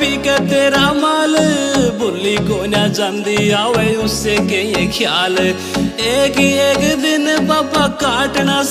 रहे पी के तेरा माल, बुल्ली को ना जंदी आवे उससे के ये ख्याल। एक एक दिन बाबा काटना